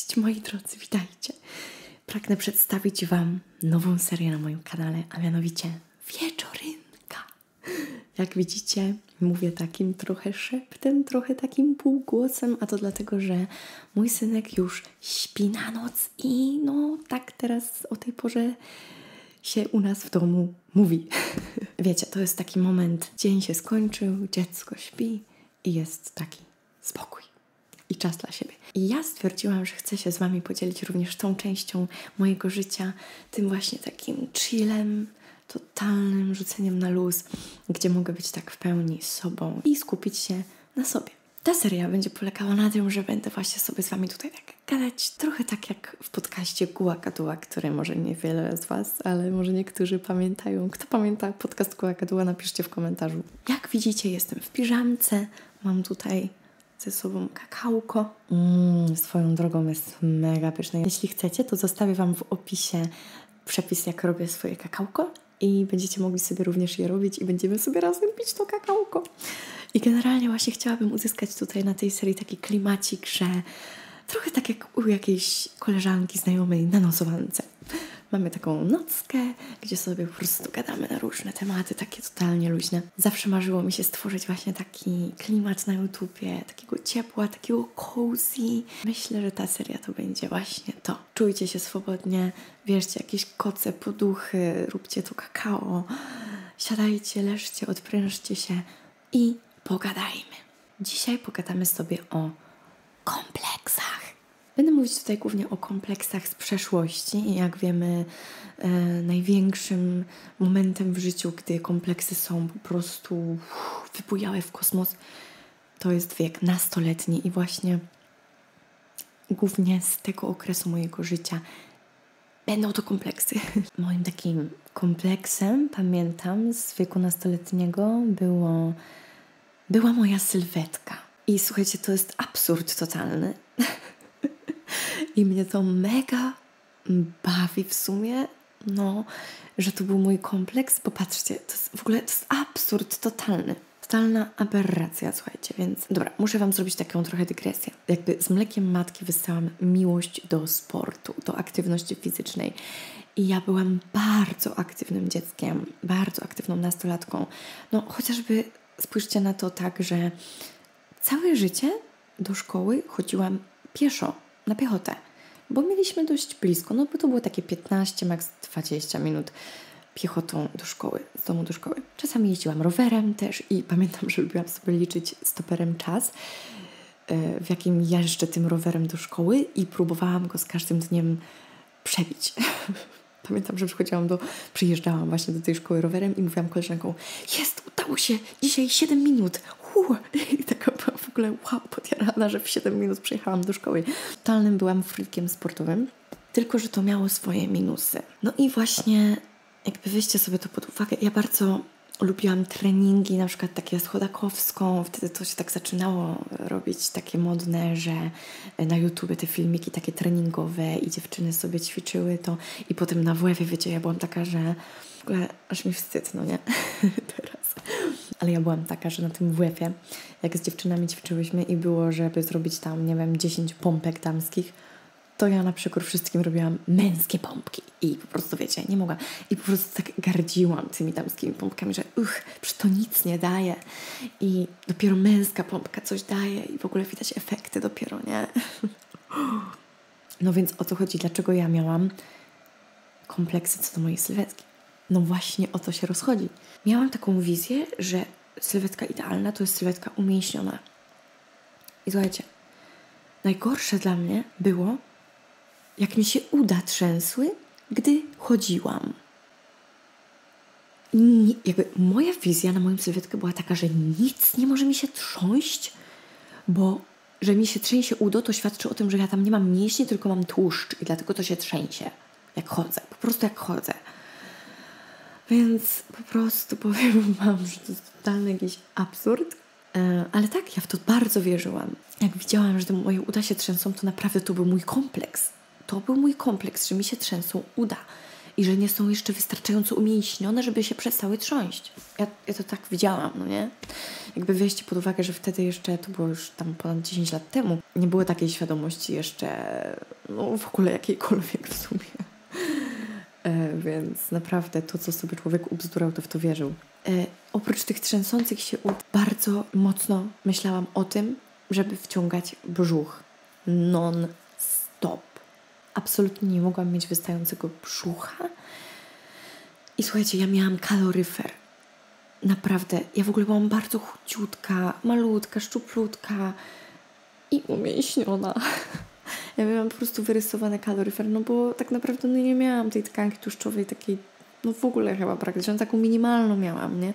Cześć moi drodzy, witajcie. Pragnę przedstawić Wam nową serię na moim kanale, a mianowicie Wieczorynka. Jak widzicie, mówię takim trochę szeptem, trochę takim półgłosem, a to dlatego, że mój synek już śpi na noc i no tak teraz o tej porze się u nas w domu mówi. Wiecie, to jest taki moment, dzień się skończył, dziecko śpi i jest taki spokój i czas dla siebie. I ja stwierdziłam, że chcę się z Wami podzielić również tą częścią mojego życia, tym właśnie takim chillem, totalnym rzuceniem na luz, gdzie mogę być tak w pełni sobą i skupić się na sobie. Ta seria będzie polegała na tym, że będę właśnie sobie z Wami tutaj tak gadać, trochę tak jak w podcaście Guła Kaduła, który może niewiele z Was, ale może niektórzy pamiętają. Kto pamięta podcast Guła Kaduła, napiszcie w komentarzu. Jak widzicie, jestem w piżamce, mam tutaj ze sobą kakałko. Mm, swoją drogą jest mega pyszne. Jeśli chcecie, to zostawię Wam w opisie przepis, jak robię swoje kakałko i będziecie mogli sobie również je robić i będziemy sobie razem pić to kakałko. I generalnie właśnie chciałabym uzyskać tutaj na tej serii taki klimacik, że trochę tak jak u jakiejś koleżanki znajomej na nosowance. Mamy taką nockę, gdzie sobie po prostu gadamy na różne tematy, takie totalnie luźne. Zawsze marzyło mi się stworzyć właśnie taki klimat na YouTubie, takiego ciepła, takiego cozy. Myślę, że ta seria to będzie właśnie to. Czujcie się swobodnie, wierzcie jakieś koce, poduchy, róbcie to kakao. Siadajcie, leżcie, odprężcie się i pogadajmy. Dzisiaj pogadamy sobie o kompleksach. Będę mówić tutaj głównie o kompleksach z przeszłości jak wiemy, e, największym momentem w życiu, gdy kompleksy są po prostu uff, wypujałe w kosmos, to jest wiek nastoletni i właśnie głównie z tego okresu mojego życia będą to kompleksy. Moim takim kompleksem, pamiętam, z wieku nastoletniego było, była moja sylwetka. I słuchajcie, to jest absurd totalny. I mnie to mega bawi w sumie, no, że to był mój kompleks. Popatrzcie, to jest w ogóle to jest absurd totalny. Totalna aberracja, słuchajcie, więc dobra, muszę Wam zrobić taką trochę dygresję. Jakby z mlekiem matki wystałam miłość do sportu, do aktywności fizycznej. I ja byłam bardzo aktywnym dzieckiem, bardzo aktywną nastolatką. No, chociażby spójrzcie na to tak, że całe życie do szkoły chodziłam pieszo, na piechotę, bo mieliśmy dość blisko, no bo to było takie 15, maks 20 minut piechotą do szkoły, z domu do szkoły. Czasami jeździłam rowerem też i pamiętam, że lubiłam sobie liczyć stoperem czas, e, w jakim jeżdżę tym rowerem do szkoły i próbowałam go z każdym dniem przebić. Pamiętam, że przychodziłam do, przyjeżdżałam właśnie do tej szkoły rowerem i mówiłam koleżanką, jest, udało się, dzisiaj 7 minut, I taka byłam w ogóle wow, podjarana, że w 7 minut przyjechałam do szkoły. Totalnym byłam freakiem sportowym, tylko że to miało swoje minusy. No i właśnie jakby weźcie sobie to pod uwagę, ja bardzo lubiłam treningi, na przykład takie z chodakowską, wtedy to się tak zaczynało robić takie modne, że na YouTube te filmiki takie treningowe i dziewczyny sobie ćwiczyły to i potem na WF wiecie, ja byłam taka, że w ogóle aż mi wstyd, no nie? Teraz. Ale ja byłam taka, że na tym WF-ie, jak z dziewczynami ćwiczyłyśmy i było, żeby zrobić tam, nie wiem, 10 pompek damskich, to ja na przykład wszystkim robiłam męskie pompki i po prostu, wiecie, nie mogłam. I po prostu tak gardziłam tymi damskimi pompkami, że uch, przecież to nic nie daje. I dopiero męska pompka coś daje i w ogóle widać efekty dopiero, nie? No więc o co chodzi? Dlaczego ja miałam kompleksy co do mojej sylwetki? No właśnie o to się rozchodzi. Miałam taką wizję, że sylwetka idealna to jest sylwetka umięśniona. I słuchajcie, najgorsze dla mnie było, jak mi się uda trzęsły, gdy chodziłam. Nie, jakby moja wizja na moją sylwetkę była taka, że nic nie może mi się trząść, bo że mi się trzęsie udo, to świadczy o tym, że ja tam nie mam mięśni, tylko mam tłuszcz i dlatego to się trzęsie, jak chodzę, po prostu jak chodzę. Więc po prostu powiem Wam, że to jest totalny jakiś absurd, e, ale tak, ja w to bardzo wierzyłam. Jak widziałam, że moje uda się trzęsą, to naprawdę to był mój kompleks. To był mój kompleks, że mi się trzęsą uda. i że nie są jeszcze wystarczająco umięśnione, żeby się przestały trząść. Ja, ja to tak widziałam, no nie? Jakby weźcie pod uwagę, że wtedy jeszcze, to było już tam ponad 10 lat temu, nie było takiej świadomości jeszcze, no w ogóle jakiejkolwiek w sumie. E, więc naprawdę to, co sobie człowiek ubzdurał, to w to wierzył. E, oprócz tych trzęsących się ud, bardzo mocno myślałam o tym, żeby wciągać brzuch non-stop. Absolutnie nie mogłam mieć wystającego brzucha. I słuchajcie, ja miałam kaloryfer. Naprawdę, ja w ogóle byłam bardzo chudziutka, malutka, szczuplutka i umięśniona. Ja miałam po prostu wyrysowany kaloryfer, no bo tak naprawdę no nie miałam tej tkanki tłuszczowej takiej, no w ogóle chyba praktycznie, taką minimalną miałam, nie?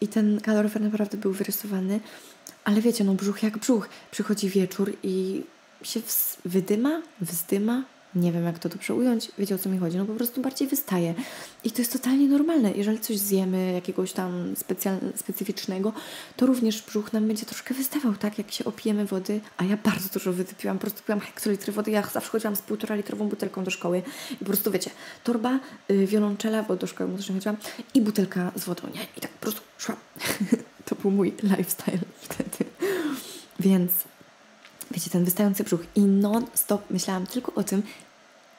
I ten kaloryfer naprawdę był wyrysowany, ale wiecie, no brzuch jak brzuch. Przychodzi wieczór i się wydyma, wzdyma, nie wiem jak to dobrze ująć, wiecie o co mi chodzi, no po prostu bardziej wystaje. I to jest totalnie normalne. Jeżeli coś zjemy jakiegoś tam specyficznego, to również brzuch nam będzie troszkę wystawał, tak? Jak się opijemy wody, a ja bardzo dużo wypiłam, po prostu piłam hektolitry wody, ja zawsze chodziłam z półtora litrową butelką do szkoły i po prostu wiecie, torba, yy, wiolonczela, bo do szkoły muzycznej chodziłam i butelka z wodą, nie? I tak po prostu szłam. to był mój lifestyle wtedy. Więc wiecie, ten wystający brzuch i non-stop myślałam tylko o tym,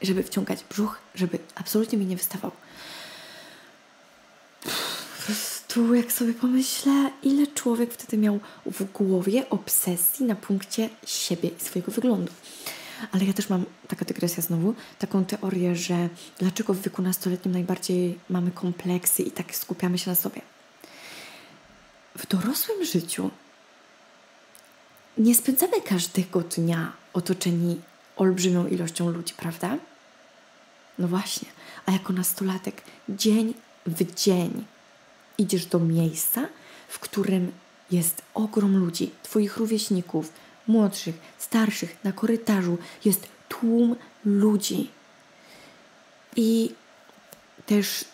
żeby wciągać brzuch, żeby absolutnie mi nie wystawał. Po prostu jak sobie pomyślę, ile człowiek wtedy miał w głowie obsesji na punkcie siebie i swojego wyglądu. Ale ja też mam, taka dygresja znowu, taką teorię, że dlaczego w wieku nastoletnim najbardziej mamy kompleksy i tak skupiamy się na sobie. W dorosłym życiu nie spędzamy każdego dnia otoczeni olbrzymią ilością ludzi, prawda? No właśnie, a jako nastolatek dzień w dzień idziesz do miejsca, w którym jest ogrom ludzi, Twoich rówieśników, młodszych, starszych, na korytarzu jest tłum ludzi. I też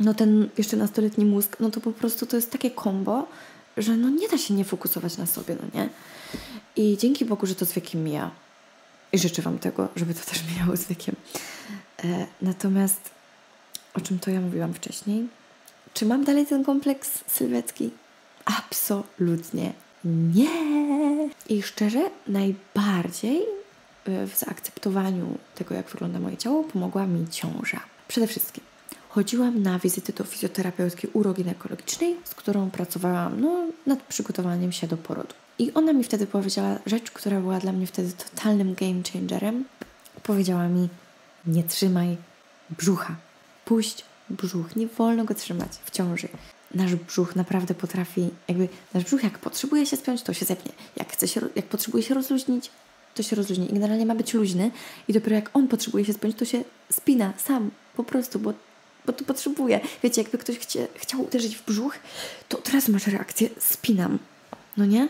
no ten jeszcze nastoletni mózg, no to po prostu to jest takie kombo, że no nie da się nie fokusować na sobie, no nie? I dzięki Bogu, że to z wiekiem mija. I życzę Wam tego, żeby to też mijało z wiekiem. E, natomiast o czym to ja mówiłam wcześniej? Czy mam dalej ten kompleks sylwetki? Absolutnie nie. I szczerze, najbardziej e, w zaakceptowaniu tego, jak wygląda moje ciało, pomogła mi ciąża. Przede wszystkim chodziłam na wizyty do fizjoterapeutki uroginekologicznej, z którą pracowałam no, nad przygotowaniem się do porodu. I ona mi wtedy powiedziała rzecz, która była dla mnie wtedy totalnym game changerem. Powiedziała mi: Nie trzymaj brzucha. Puść brzuch. Nie wolno go trzymać w ciąży. Nasz brzuch naprawdę potrafi, jakby nasz brzuch, jak potrzebuje się spiąć, to się zepnie. Jak, chce się, jak potrzebuje się rozluźnić, to się rozluźni. I generalnie ma być luźny, i dopiero jak on potrzebuje się spiąć, to się spina sam, po prostu, bo bo to potrzebuje. Wiecie, jakby ktoś chcie, chciał uderzyć w brzuch, to teraz masz reakcję, spinam. No nie?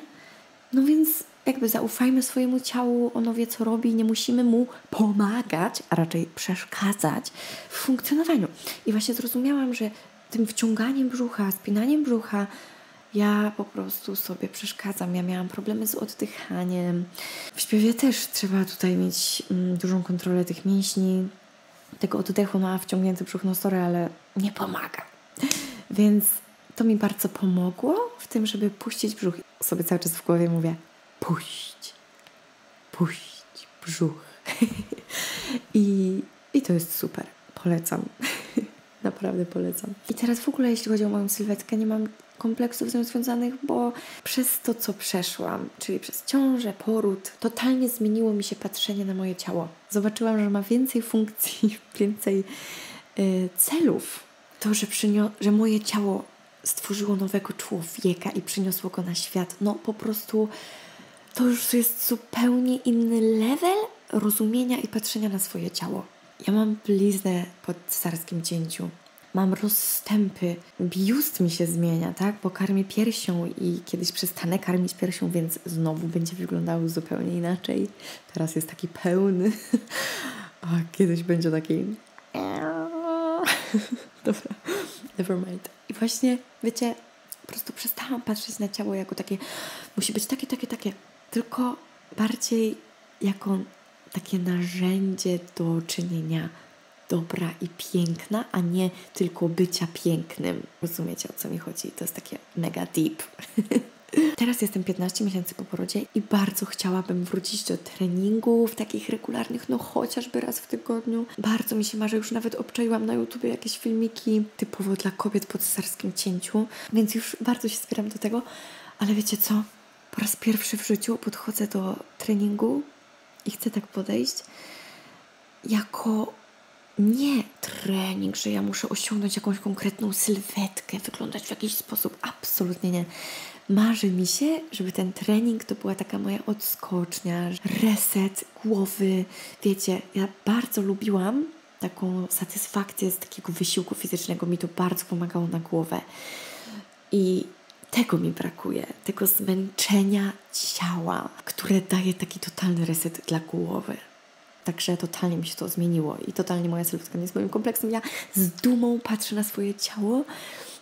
No więc jakby zaufajmy swojemu ciału, ono wie co robi, nie musimy mu pomagać, a raczej przeszkadzać w funkcjonowaniu. I właśnie zrozumiałam, że tym wciąganiem brzucha, spinaniem brzucha, ja po prostu sobie przeszkadzam. Ja miałam problemy z oddychaniem. W śpiewie też trzeba tutaj mieć mm, dużą kontrolę tych mięśni, tego oddechu ma wciągnięty brzuch, no sorry, ale nie pomaga. Więc to mi bardzo pomogło w tym, żeby puścić brzuch. Sobie cały czas w głowie mówię, puść, puść brzuch. I, I to jest super. Polecam. Naprawdę polecam. I teraz w ogóle, jeśli chodzi o moją sylwetkę, nie mam kompleksów z nią związanych, bo przez to, co przeszłam, czyli przez ciążę, poród, totalnie zmieniło mi się patrzenie na moje ciało. Zobaczyłam, że ma więcej funkcji, więcej y, celów. To, że, że moje ciało stworzyło nowego człowieka i przyniosło go na świat, no po prostu to już jest zupełnie inny level rozumienia i patrzenia na swoje ciało. Ja mam bliznę pod starskim cięciu mam rozstępy, biust mi się zmienia, tak? Bo karmię piersią i kiedyś przestanę karmić piersią, więc znowu będzie wyglądało zupełnie inaczej. Teraz jest taki pełny, a kiedyś będzie taki... Dobra, never mind. I właśnie, wiecie, po prostu przestałam patrzeć na ciało jako takie, musi być takie, takie, takie, tylko bardziej jako takie narzędzie do czynienia dobra i piękna, a nie tylko bycia pięknym. Rozumiecie o co mi chodzi? To jest takie mega deep. Teraz jestem 15 miesięcy po porodzie i bardzo chciałabym wrócić do treningów takich regularnych, no chociażby raz w tygodniu. Bardzo mi się marzy, już nawet obczaiłam na YouTubie jakieś filmiki typowo dla kobiet po cesarskim cięciu, więc już bardzo się zbieram do tego. Ale wiecie co? Po raz pierwszy w życiu podchodzę do treningu i chcę tak podejść jako nie trening, że ja muszę osiągnąć jakąś konkretną sylwetkę, wyglądać w jakiś sposób. Absolutnie nie. Marzy mi się, żeby ten trening to była taka moja odskocznia, reset głowy. Wiecie, ja bardzo lubiłam taką satysfakcję z takiego wysiłku fizycznego. Mi to bardzo pomagało na głowę. I tego mi brakuje, tego zmęczenia ciała, które daje taki totalny reset dla głowy. Także totalnie mi się to zmieniło i totalnie moja sylwetka nie jest moim kompleksem. Ja z dumą patrzę na swoje ciało,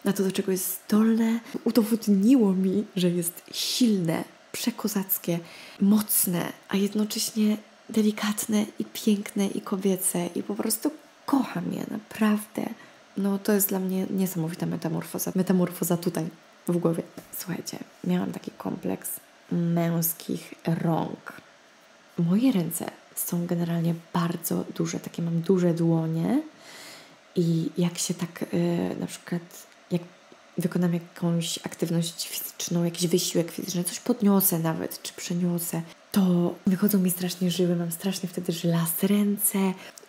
na to, do czego jest zdolne. Udowodniło mi, że jest silne, przekozackie, mocne, a jednocześnie delikatne i piękne i kobiece i po prostu kocham je, naprawdę. No to jest dla mnie niesamowita metamorfoza. Metamorfoza tutaj, w głowie. Słuchajcie, miałam taki kompleks męskich rąk. Moje ręce są generalnie bardzo duże, takie mam duże dłonie i jak się tak yy, na przykład wykonam jakąś aktywność fizyczną, jakiś wysiłek fizyczny, coś podniosę nawet, czy przeniosę, to wychodzą mi strasznie żyły, mam strasznie wtedy żylaste ręce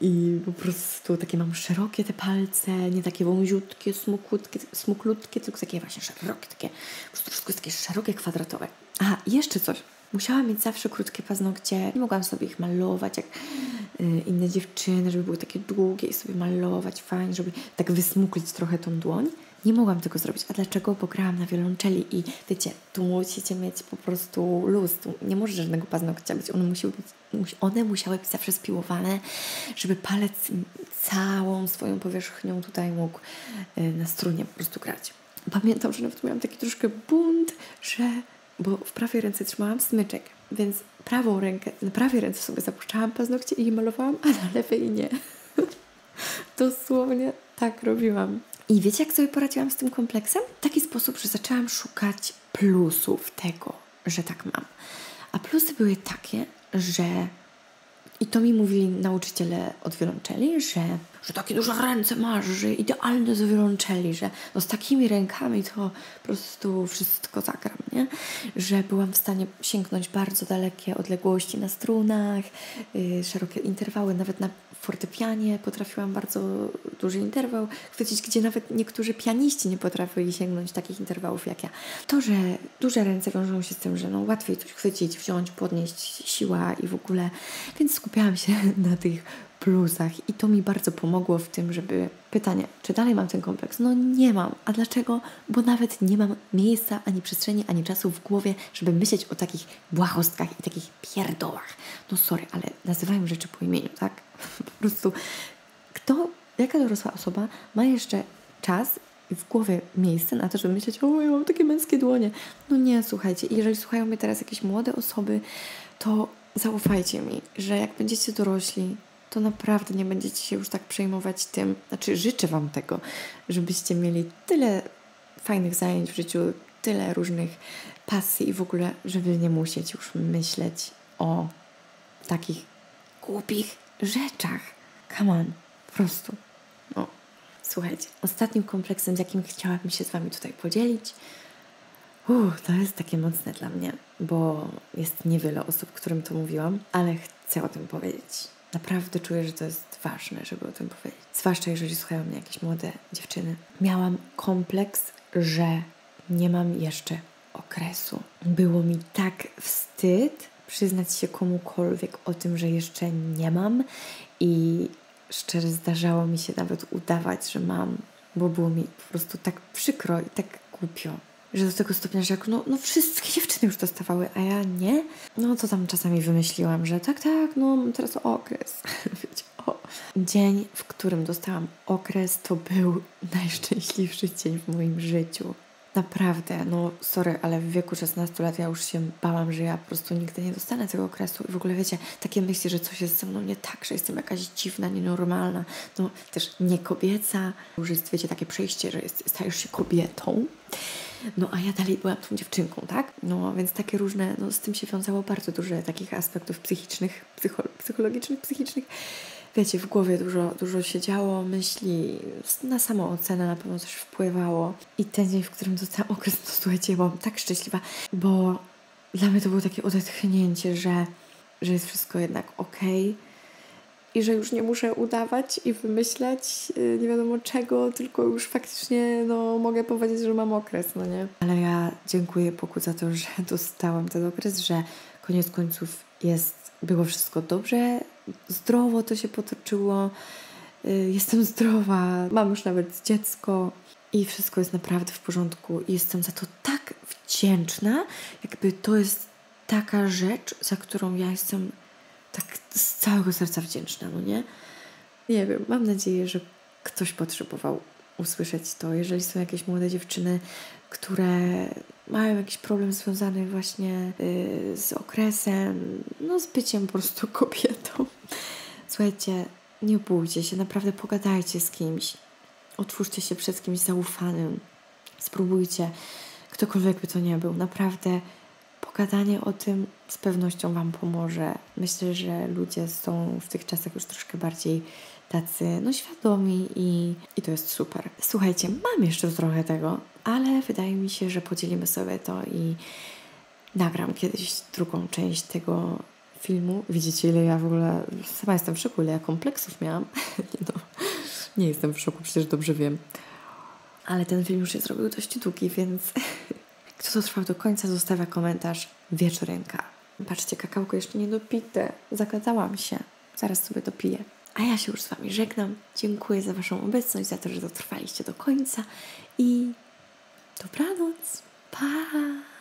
i po prostu takie mam szerokie te palce, nie takie wąziutkie, smuklutkie, smuklutkie tylko takie właśnie szerokie, takie, po prostu wszystko jest takie szerokie, kwadratowe. A, jeszcze coś. Musiałam mieć zawsze krótkie paznokcie. Nie mogłam sobie ich malować jak y, inne dziewczyny, żeby były takie długie i sobie malować fajnie, żeby tak wysmuklić trochę tą dłoń. Nie mogłam tego zrobić. A dlaczego? Bo grałam na wiolonczeli i wiecie, tu musicie mieć po prostu luz. Tu nie może żadnego paznokcia być. One, musiały być. one musiały być zawsze spiłowane, żeby palec całą swoją powierzchnią tutaj mógł y, na strunie po prostu grać. Pamiętam, że nawet miałam taki troszkę bunt, że bo w prawej ręce trzymałam smyczek, więc prawą rękę, na prawej ręce sobie zapuszczałam paznokcie i je malowałam, a na lewej nie. Dosłownie tak robiłam. I wiecie, jak sobie poradziłam z tym kompleksem? W taki sposób, że zaczęłam szukać plusów tego, że tak mam. A plusy były takie, że i to mi mówili nauczyciele od wiolonczeli, że, że takie duże ręce masz, że idealne do wiolonczeli, że no z takimi rękami to po prostu wszystko zagram, nie? Że byłam w stanie sięgnąć bardzo dalekie odległości na strunach, yy, szerokie interwały, nawet na fortepianie potrafiłam bardzo duży interwał chwycić, gdzie nawet niektórzy pianiści nie potrafili sięgnąć takich interwałów jak ja. To, że duże ręce wiążą się z tym, że no łatwiej coś chwycić, wziąć, podnieść, siła i w ogóle, więc skupiałam się na tych plusach i to mi bardzo pomogło w tym, żeby pytanie, czy dalej mam ten kompleks? No nie mam. A dlaczego? Bo nawet nie mam miejsca, ani przestrzeni, ani czasu w głowie, żeby myśleć o takich błahostkach i takich pierdołach. No sorry, ale nazywają rzeczy po imieniu, tak? po prostu kto, jaka dorosła osoba ma jeszcze czas i w głowie miejsce na to, żeby myśleć, o ja mam takie męskie dłonie. No nie, słuchajcie, jeżeli słuchają mnie teraz jakieś młode osoby, to zaufajcie mi, że jak będziecie dorośli, to naprawdę nie będziecie się już tak przejmować tym. Znaczy, życzę Wam tego, żebyście mieli tyle fajnych zajęć w życiu, tyle różnych pasji i w ogóle, żeby nie musieć już myśleć o takich głupich rzeczach. Come on, po prostu. No. Słuchajcie, ostatnim kompleksem, z jakim chciałabym się z Wami tutaj podzielić, Uff, to jest takie mocne dla mnie, bo jest niewiele osób, którym to mówiłam, ale chcę o tym powiedzieć. Naprawdę czuję, że to jest ważne, żeby o tym powiedzieć. Zwłaszcza jeżeli słuchają mnie jakieś młode dziewczyny. Miałam kompleks, że nie mam jeszcze okresu. Było mi tak wstyd przyznać się komukolwiek o tym, że jeszcze nie mam i szczerze zdarzało mi się nawet udawać, że mam, bo było mi po prostu tak przykro i tak głupio że do tego stopnia, że jak no, no wszystkie dziewczyny już dostawały, a ja nie, no to tam czasami wymyśliłam, że tak, tak, no teraz okres. Wiecie, o. Dzień, w którym dostałam okres, to był najszczęśliwszy dzień w moim życiu. Naprawdę, no sorry, ale w wieku 16 lat ja już się bałam, że ja po prostu nigdy nie dostanę tego okresu. I w ogóle wiecie, takie myśli, że coś jest ze mną nie tak, że jestem jakaś dziwna, nienormalna, no też nie kobieca. Już jest, wiecie, takie przejście, że jest, stajesz się kobietą. No a ja dalej byłam tą dziewczynką, tak? No więc takie różne, no z tym się wiązało bardzo dużo takich aspektów psychicznych, psycho, psychologicznych, psychicznych wiecie, w głowie dużo, dużo się działo, myśli, na samą ocenę na pewno też wpływało. I ten dzień, w którym dostałam okres, to słuchajcie, byłam tak szczęśliwa, bo dla mnie to było takie odetchnięcie, że, że jest wszystko jednak okej. Okay i że już nie muszę udawać i wymyślać y, nie wiadomo czego, tylko już faktycznie no, mogę powiedzieć, że mam okres, no nie? Ale ja dziękuję Bogu za to, że dostałam ten okres, że koniec końców jest, było wszystko dobrze, zdrowo to się potoczyło, y, jestem zdrowa, mam już nawet dziecko i wszystko jest naprawdę w porządku. I jestem za to tak wdzięczna, jakby to jest taka rzecz, za którą ja jestem z całego serca wdzięczna, no nie? Nie wiem, mam nadzieję, że ktoś potrzebował usłyszeć to. Jeżeli są jakieś młode dziewczyny, które mają jakiś problem związany właśnie yy, z okresem, no z byciem po prostu kobietą. Słuchajcie, nie bójcie się, naprawdę pogadajcie z kimś. Otwórzcie się przed kimś zaufanym. Spróbujcie, ktokolwiek by to nie był. Naprawdę pogadanie o tym z pewnością Wam pomoże. Myślę, że ludzie są w tych czasach już troszkę bardziej tacy no, świadomi i, i to jest super. Słuchajcie, mam jeszcze trochę tego, ale wydaje mi się, że podzielimy sobie to i nagram kiedyś drugą część tego filmu. Widzicie, ile ja w ogóle sama jestem w szoku, ile ja kompleksów miałam. no, nie jestem w szoku, przecież dobrze wiem. Ale ten film już się zrobił dość długi, więc kto dotrwał do końca, zostawia komentarz wieczorynka. Patrzcie, kakałko jeszcze nie dopite. Zagadałam się. Zaraz sobie dopiję. A ja się już z Wami żegnam. Dziękuję za Waszą obecność, za to, że dotrwaliście do końca i dobranoc. Pa!